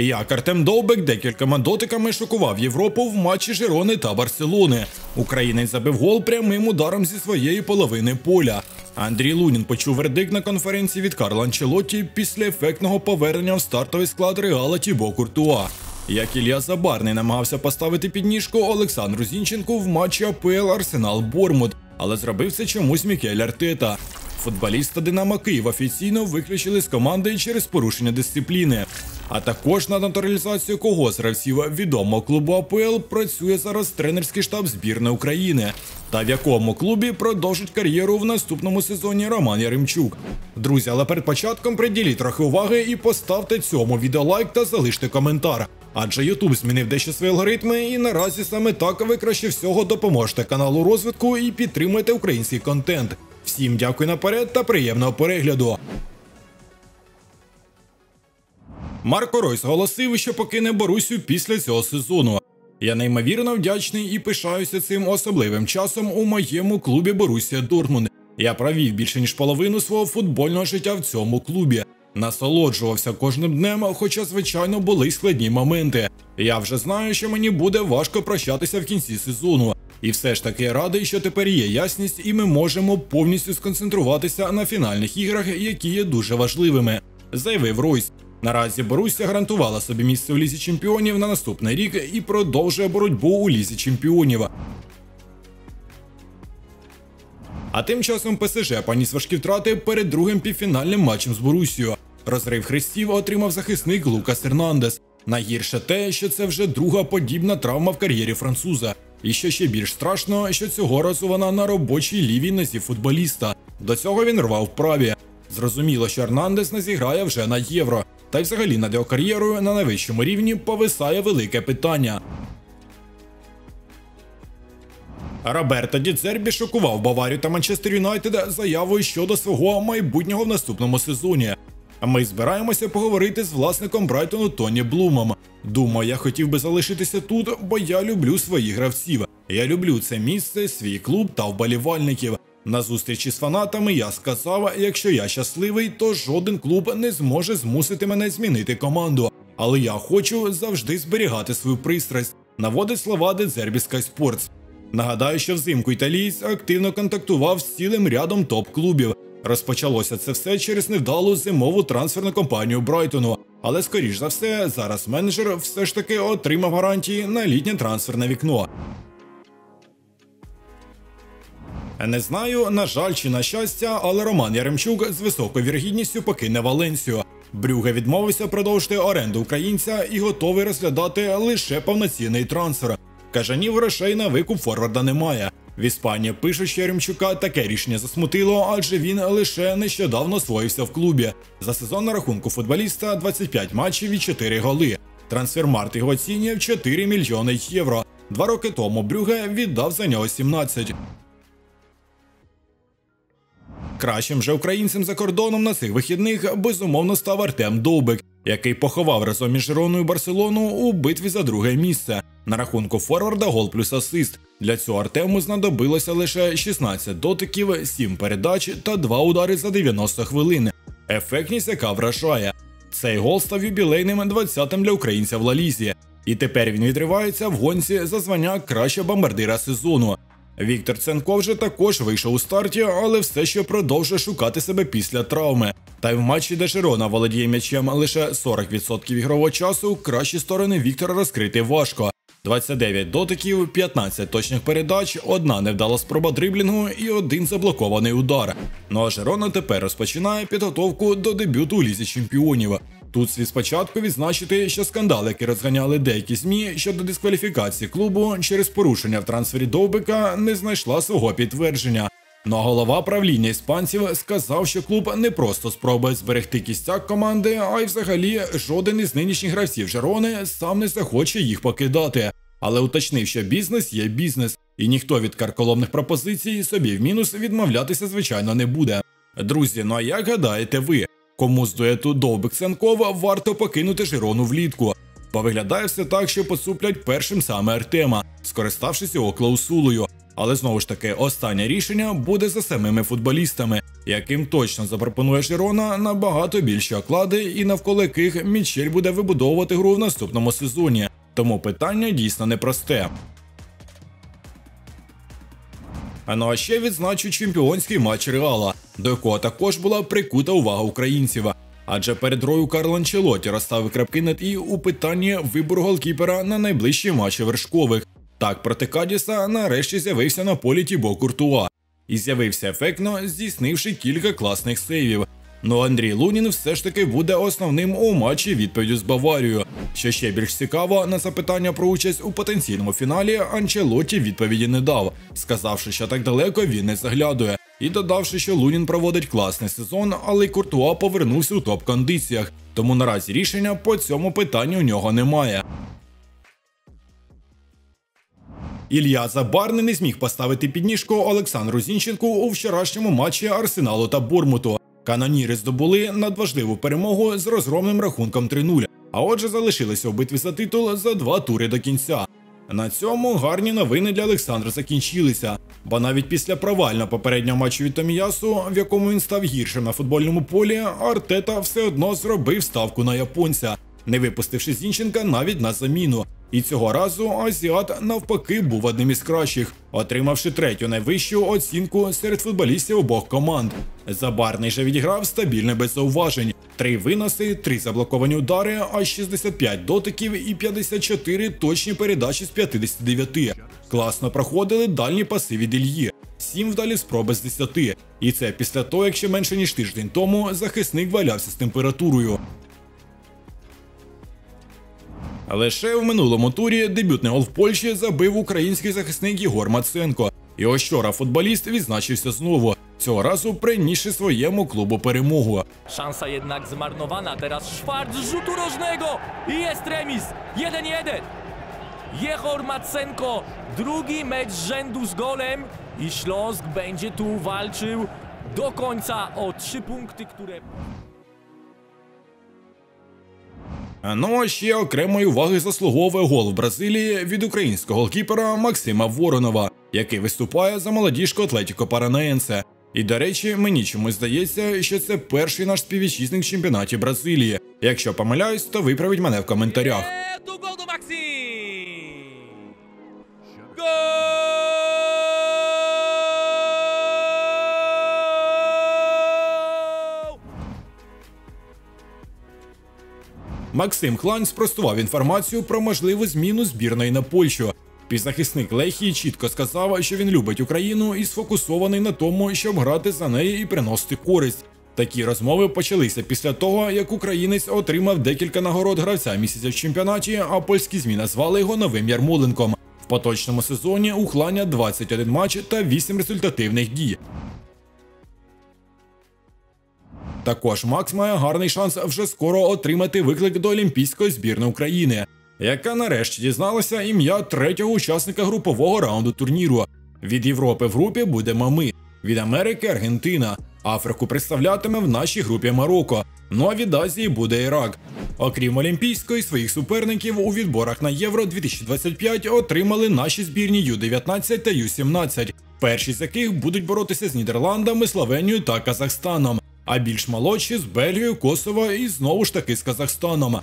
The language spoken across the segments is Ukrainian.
Як Артем Довбек декількома дотиками шокував Європу в матчі Жирони та Барселони. Українець забив гол прямим ударом зі своєї половини поля. Андрій Лунін почув вердикт на конференції від Карла Анчелотті після ефектного повернення в стартовий склад Реала Тібо Куртуа. Як Ілля Забарний намагався поставити підніжку Олександру Зінченку в матчі АПЛ Арсенал Бормут, але зробив це чомусь Мікель Артета. Футболіста Динамо Київ офіційно виключили з команди через порушення дисципліни. А також на натуралізацію кого з гравців відомого клубу АПЛ працює зараз тренерський штаб збірної України, та в якому клубі продовжить кар'єру в наступному сезоні Роман Яремчук. Друзі, але перед початком приділіть трохи уваги і поставте цьому відео лайк та залиште коментар. Адже Ютуб змінив дещо свої алгоритми, і наразі саме так ви краще всього допоможете каналу розвитку і підтримуєте український контент. Всім дякую наперед та приємного перегляду. Марко Ройс оголосив, що покине Борусю після цього сезону. Я неймовірно вдячний і пишаюся цим особливим часом у моєму клубі Борусія Дортмунд. Я провів більше ніж половину свого футбольного життя в цьому клубі. Насолоджувався кожним днем, хоча, звичайно, були складні моменти. Я вже знаю, що мені буде важко прощатися в кінці сезону. І все ж таки радий, що тепер є ясність, і ми можемо повністю сконцентруватися на фінальних іграх, які є дуже важливими, заявив Ройс. Наразі Боруся гарантувала собі місце у лізі чемпіонів на наступний рік і продовжує боротьбу у лізі чемпіонів. А тим часом ПСЖ поніс важкі втрати перед другим півфінальним матчем з Борусією. Розрив хрестів отримав захисник Лукас Ернандес. Найгірше те, що це вже друга подібна травма в кар'єрі француза. І що ще більш страшно, що цього разу вона на робочій лівій нозі футболіста. До цього він рвав праві. Зрозуміло, що Ернандес не зіграє вже на євро. Та й взагалі над його кар'єрою на найвищому рівні повисає велике питання. Роберто Дідзербі шокував Баварію та Манчестер Юнайтед заявою щодо свого майбутнього в наступному сезоні. Ми збираємося поговорити з власником Брайтону Тоні Блумом. Думаю, я хотів би залишитися тут, бо я люблю своїх гравців. Я люблю це місце, свій клуб та вболівальників. На зустрічі з фанатами я сказав: якщо я щасливий, то жоден клуб не зможе змусити мене змінити команду. Але я хочу завжди зберігати свою пристрасть. Наводить слова Дедзербі Sports. Нагадаю, що взимку італієць активно контактував з цілим рядом топ-клубів. Розпочалося це все через невдалу зимову трансферну кампанію Брайтону. Але скоріш за все, зараз менеджер все ж таки отримав гарантії на літнє трансферне вікно. Не знаю, на жаль чи на щастя, але Роман Яремчук з високою вірогідністю покине Валенсію. Брюге відмовився продовжити оренду українця і готовий розглядати лише повноцінний трансфер. Каже, ні грошей на викуп форварда немає. В Іспанії пишуть, що Яремчука таке рішення засмутило, адже він лише нещодавно освоївся в клубі. За сезон на рахунку футболіста 25 матчів і 4 голи. Трансфермарт його оцінює в 4 мільйони євро. Два роки тому Брюге віддав за нього 17. Кращим же українцем за кордоном на цих вихідних безумовно став Артем Довбик, який поховав разом із Жироною Барселону у битві за друге місце. На рахунку форварда гол плюс асист. Для цього Артему знадобилося лише 16 дотиків, 7 передач та 2 удари за 90 хвилин. Ефектність, яка вражає. Цей гол став юбілейним 20-м для українця в Лалізі. І тепер він відривається в гонці за звання кращого бомбардира сезону. Віктор Ценко вже також вийшов у старті, але все ще продовжує шукати себе після травми. Та й в матчі, де Жирона володіє м'ячем лише 40% ігрового часу, кращі сторони Віктора розкрити важко. 29 дотиків, 15 точних передач, одна невдала спроба дриблінгу і один заблокований удар. Ну а Жирона тепер розпочинає підготовку до дебюту у лізі чемпіонів. Тут слід спочатку відзначити, що скандал, який розганяли деякі змі щодо дискваліфікації клубу через порушення в трансфері Довбика, не знайшла свого підтвердження. Ну а голова правління іспанців сказав, що клуб не просто спробує зберегти кістяк команди, а й взагалі жоден із нинішніх гравців Жерони сам не захоче їх покидати. Але уточнив, що бізнес є бізнес, і ніхто від карколомних пропозицій собі в мінус відмовлятися, звичайно, не буде. Друзі, ну а як гадаєте ви, кому з дуету Довбик Сенкова варто покинути Жирону влітку? Повиглядає все так, що поцуплять першим саме Артема, скориставшись його клаусулою. Але знову ж таки, останнє рішення буде за самими футболістами. яким точно запропонує Жирона набагато більші оклади, і навколо яких Мічель буде вибудовувати гру в наступному сезоні. Тому питання дійсно непросте. Ну а ще відзначу чемпіонський матч Реала, до якого також була прикута увага українців. Адже перед рою Карл Анчелоті розставив крапки над і у питанні вибору голкіпера на найближчі матчі вершкових. Так проти Кадіса нарешті з'явився на полі Тібо Куртуа і з'явився ефектно, здійснивши кілька класних сейвів. Ну Андрій Лунін все ж таки буде основним у матчі відповіддю з Баварією. Що ще більш цікаво, на запитання про участь у потенційному фіналі Анчелоті відповіді не дав, сказавши, що так далеко він не заглядує, і додавши, що Лунін проводить класний сезон, але й Куртуа повернувся у топ-кондиціях. Тому наразі рішення по цьому питанню у нього немає. Ілья Забарний не зміг поставити підніжку Олександру Зінченку у вчорашньому матчі Арсеналу та Бормуту. Каноніри здобули надважливу перемогу з розгромним рахунком 3-0, а отже залишилися у битві за титул за два тури до кінця. На цьому гарні новини для Олександра закінчилися, бо навіть після провального попереднього матчу від Томіясу, в якому він став гіршим на футбольному полі, Артета все одно зробив ставку на японця, не випустивши Зінченка навіть на заміну. І цього разу Азіат навпаки був одним із кращих, отримавши третю найвищу оцінку серед футболістів обох команд. Забарний же відіграв стабільно без зауважень: три виноси, три заблоковані удари, а 65 дотиків і 54 точні передачі з 59. Класно проходили дальні паси від Ільї. Сім вдалі спроби з 10. І це після того, як ще менше ніж тиждень тому захисник валявся з температурою. Лише в минулому турі дебютний гол в Польщі забив український захисник Єгор Маценко. І ось вчора футболіст відзначився знову. Цього разу принісши своєму клубу перемогу. Szansa jednak zmarnowana. Teraz Szwarc z rzutu rożnego i jest remis. 1-1. Jehor Macenko. Drugi mecz rzędu z golem i Śląsk będzie tu walczył do końca o trzy punkty, które... Ну а ще окремої уваги заслуговує гол в Бразилії від українського голкіпера Максима Воронова, який виступає за молодіжку Атлетіко Паранаенсе. І до речі, мені чомусь здається, що це перший наш співвітчизник в чемпіонаті Бразилії. Якщо помиляюсь, то виправіть мене в коментарях. Максим Хлань спростував інформацію про можливу зміну збірної на Польщу. Півзахисник Лехії чітко сказав, що він любить Україну і сфокусований на тому, щоб грати за неї і приносити користь. Такі розмови почалися після того, як українець отримав декілька нагород гравця місяця в чемпіонаті, а польські ЗМІ назвали його новим Ярмоленком. В поточному сезоні у Хланя 21 матч та 8 результативних дій. Також Макс має гарний шанс вже скоро отримати виклик до Олімпійської збірної України, яка нарешті дізналася ім'я третього учасника групового раунду турніру. Від Європи в групі будемо ми, від Америки Аргентина. Африку представлятиме в нашій групі Марокко. Ну а від Азії буде Ірак. Окрім Олімпійської, своїх суперників у відборах на Євро 2025 отримали наші збірні Ю-19 та Ю-17, перші з яких будуть боротися з Нідерландами, Словенією та Казахстаном, а більш молодші з Бельгією, Косово і знову ж таки з Казахстаном.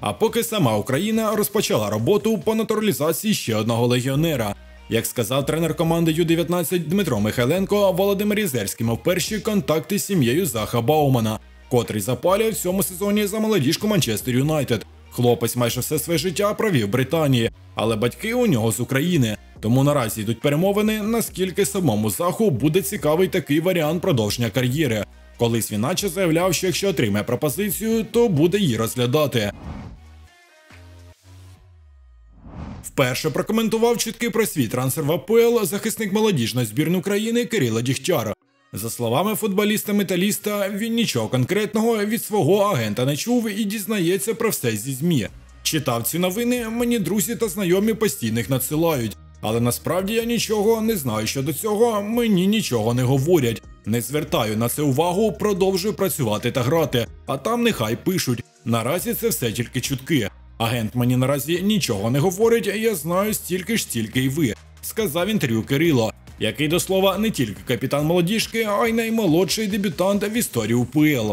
А поки сама Україна розпочала роботу по натуралізації ще одного легіонера. Як сказав тренер команди Ю-19 Дмитро Михайленко, Володимир Єзерський мав перші контакти з сім'єю Заха Баумана, котрий запалює в цьому сезоні за молодіжку Манчестер Юнайтед. Хлопець майже все своє життя провів в Британії, але батьки у нього з України. Тому наразі йдуть перемовини, наскільки самому Заху буде цікавий такий варіант продовження кар'єри. Колись він наче заявляв, що якщо отримає пропозицію, то буде її розглядати. Вперше прокоментував чутки про свій трансфер в АПЛ захисник молодіжної збірної України Кирила Дігтяра. За словами футболіста металіста, він нічого конкретного від свого агента не чув і дізнається про все зі ЗМІ. Читав ці новини, мені друзі та знайомі постійно їх надсилають. Але насправді я нічого не знаю щодо цього, мені нічого не говорять. Не звертаю на це увагу, продовжую працювати та грати, а там нехай пишуть. Наразі це все тільки чутки. Агент мені наразі нічого не говорить, я знаю стільки ж, стільки й ви, сказав інтерв'ю Кирило. який до слова не тільки капітан молодіжки, а й наймолодший дебютант в історії УПЛ.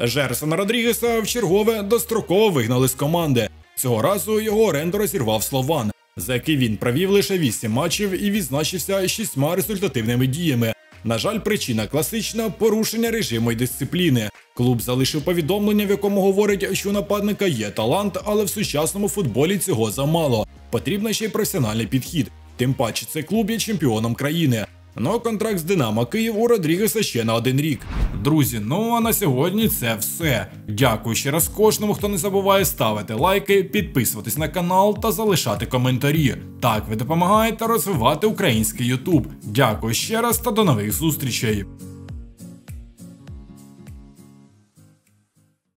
Жерсона Родрігеса в чергове достроково вигнали з команди. Цього разу його оренду розірвав Слован, за який він провів лише 8 матчів і відзначився шістьма результативними діями. На жаль, причина класична порушення режиму й дисципліни. Клуб залишив повідомлення, в якому говорить, що у нападника є талант, але в сучасному футболі цього замало. Потрібен ще й професіональний підхід. Тим паче цей клуб є чемпіоном країни. Ну, контракт з Динамо Київ у Родрігеса ще на один рік. Друзі, ну а на сьогодні це все. Дякую ще раз кожному, хто не забуває ставити лайки, підписуватись на канал та залишати коментарі. Так ви допомагаєте розвивати український Ютуб. Дякую ще раз та до нових зустрічей.